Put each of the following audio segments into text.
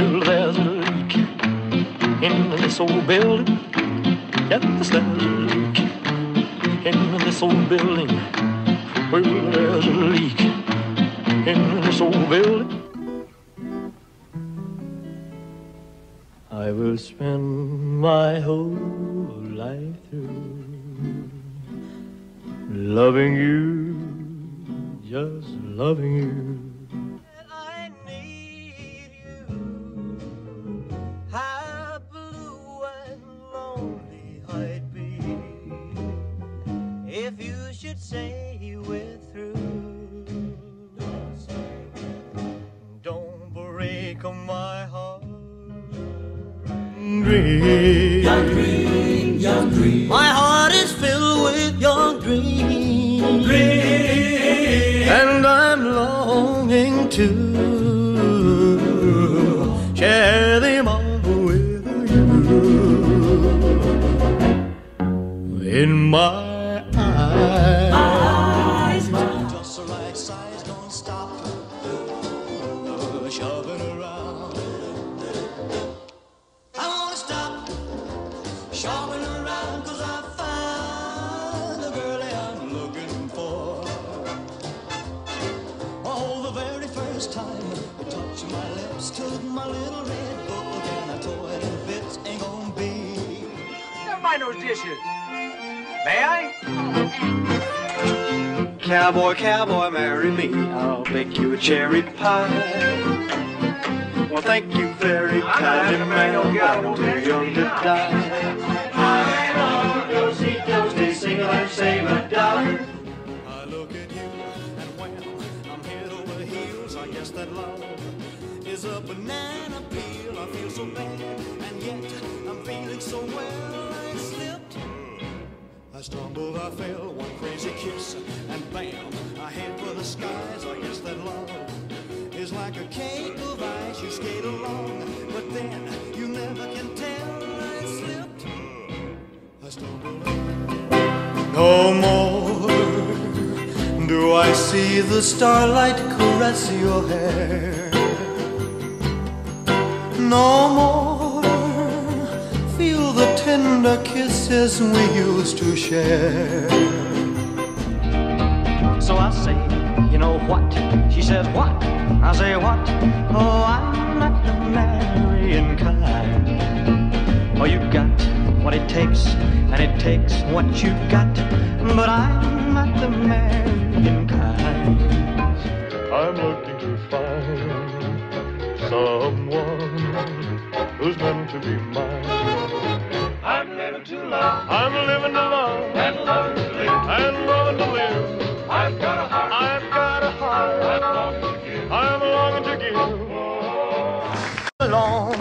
Well, there's a leak in this old building. Yes, there's a leak in this old building. Well, there's a leak in this old building. I will spend my whole life through loving you, just loving you. Dream. My heart is filled with your dreams. And I'm longing to share them all with you. In my eyes. Those dishes. May I? Cowboy, cowboy, marry me. I'll bake you a cherry pie. Well, thank you very kindly, man. I'm too young to die. I look at you and when I'm head over heels, I guess that love is a banana peel. I feel so bad and yet I'm feeling so well. I stumbled, I fell, one crazy kiss, and bam, I head for the skies. I guess that love is like a cake of ice. You skate along, but then you never can tell. I slipped, I stumbled. No more do I see the starlight caress your hair. No more tender kisses we used to share. So I say, you know what? She says, what? I say, what? Oh, I'm not the marrying kind. Oh, you got what it takes, and it takes what you got. But I'm not the marrying kind. I'm looking to find someone who's meant to be mine. I'm living too long I'm living to love and loving to live. and loving to live. I've got a heart I've got a heart I'm longing to give. I'm longing to give. alone.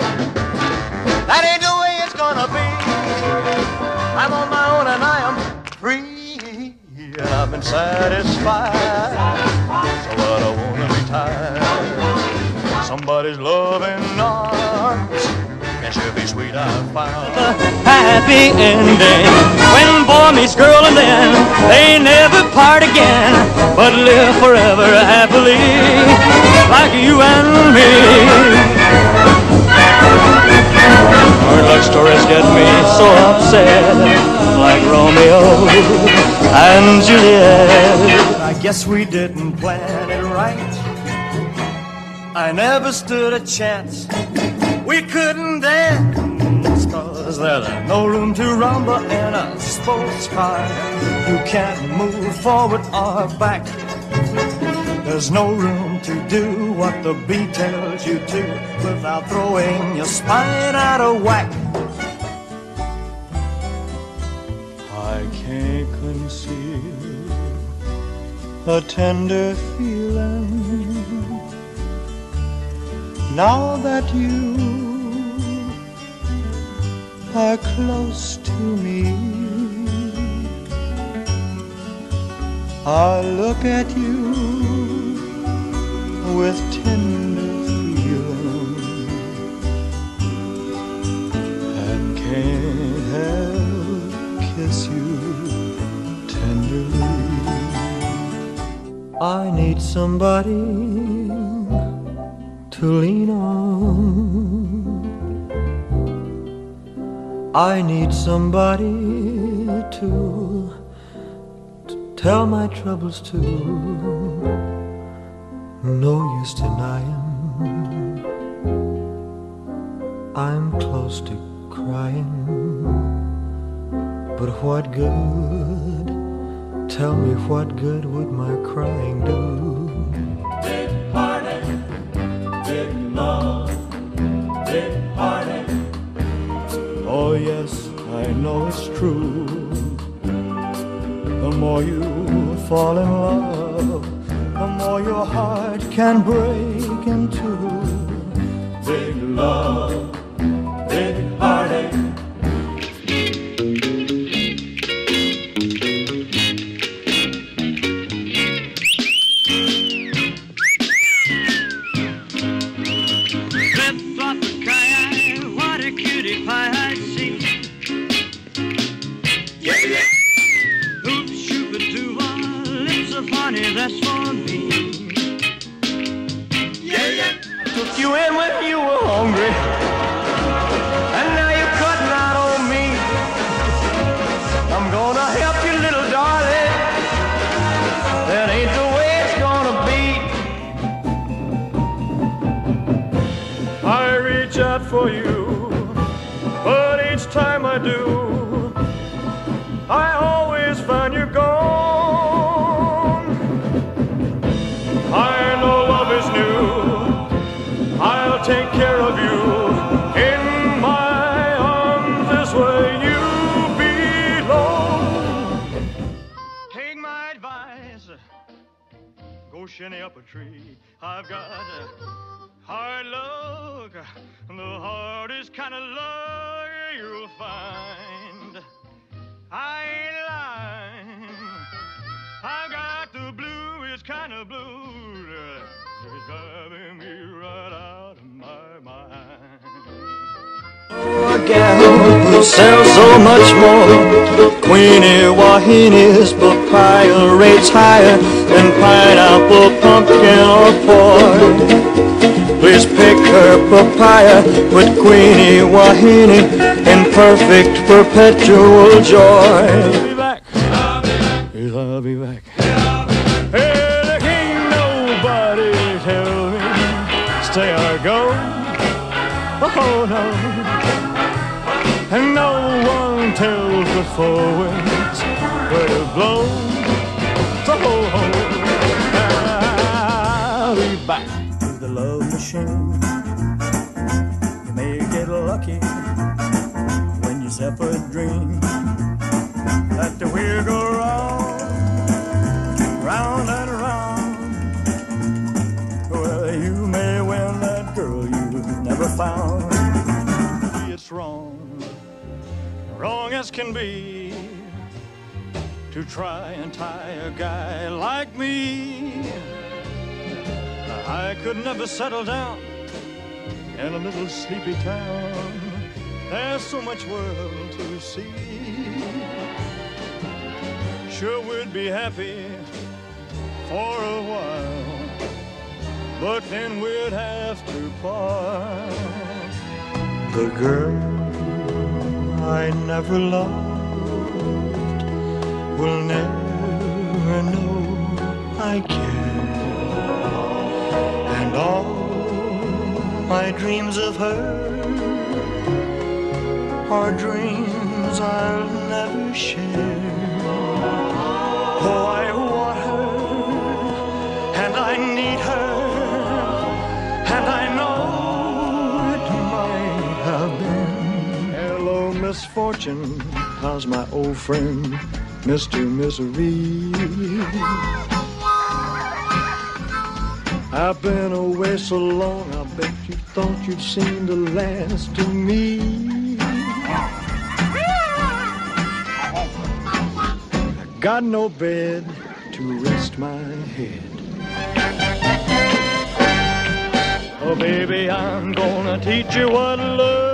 That ain't the way it's gonna be. I'm on my own and I am free. And I've been satisfied. So what I wanna be tired. Somebody's loving arms. And she'll be sweet, I found. A happy ending. When boy meets girl and then they never part again. But live forever happily. Like you and me. Hard luck stories get me so upset, like Romeo and Juliet. I guess we didn't plan it right. I never stood a chance. We couldn't dance, cause there's no room to rumble in a sports car. You can't move forward or back. There's no room to do what the beat tells you to without throwing your spine out of whack. I can't conceal a tender feeling now that you are close to me. I look at you with tender feeling and can't help kiss you tenderly. I need somebody to lean on. I need somebody to, to tell my troubles to. No use denying. I'm close to crying. But what good? Tell me what good would my crying do? Yes, I know it's true. The more you fall in love, the more your heart can break in two. You in when you were hungry, and now you're cutting out on me. I'm gonna help you, little darling. That ain't the way it's gonna be. I reach out for you, shinny up a tree. I've got a hard luck, the hardest kind of luck you'll find. I ain't lying. I've got the bluest kind of blues. It's sells so much more. Queenie Wahine's papaya rates higher than pineapple, pumpkin, or port. Please pick her papaya with Queenie Wahine in perfect perpetual joy. I'll Be back. I'll be back. Winds where to blow. So I'll be back. to the love machine. You may get lucky when you zap a dream. Let the wheel go round, round and round. Well, you may win that girl you never found. It's wrong, wrong as can be, to try and tie a guy like me. I could never settle down in a little sleepy town. There's so much world to see. Sure, we'd be happy for a while, but then we'd have to part. The girl I never loved will never know I care. And all my dreams of her are dreams I'll never share. Misfortune. How's my old friend, Mr. Misery? I've been away so long, I bet you thought you'd seen the last of me. I got no bed to rest my head. Oh, baby, I'm gonna teach you what love's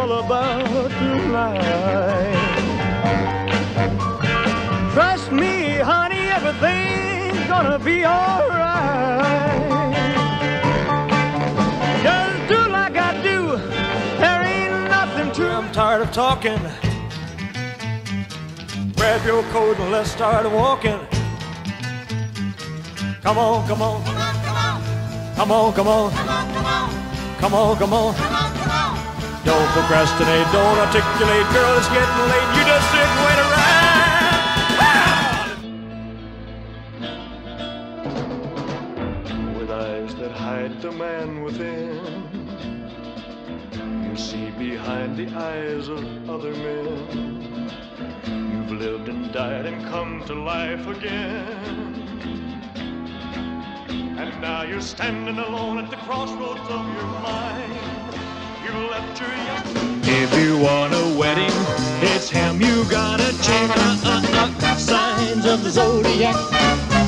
all about tonight. Trust me, honey, everything's gonna be alright. Just do like I do, there ain't nothing to. I'm tired of talking. Grab your coat and let's start walking. Come on, come on. Come on, come on. Come on, come on. Come on, come on. Come on, come on. Come on, come on. Don't procrastinate, don't articulate. Girl, it's getting late. You just sit wait around. with eyes that hide the man within. You see behind the eyes of other men. You've lived and died and come to life again. And now you're standing alone at the crossroads of your mind. If you want a wedding, it's him you gotta check. Uh, uh, uh. Signs of the zodiac,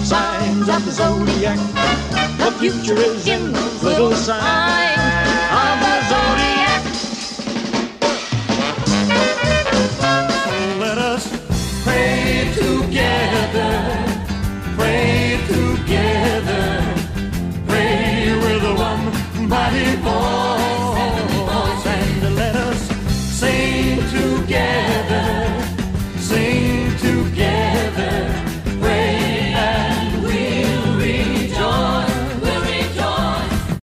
signs of the zodiac. The future is in those little signs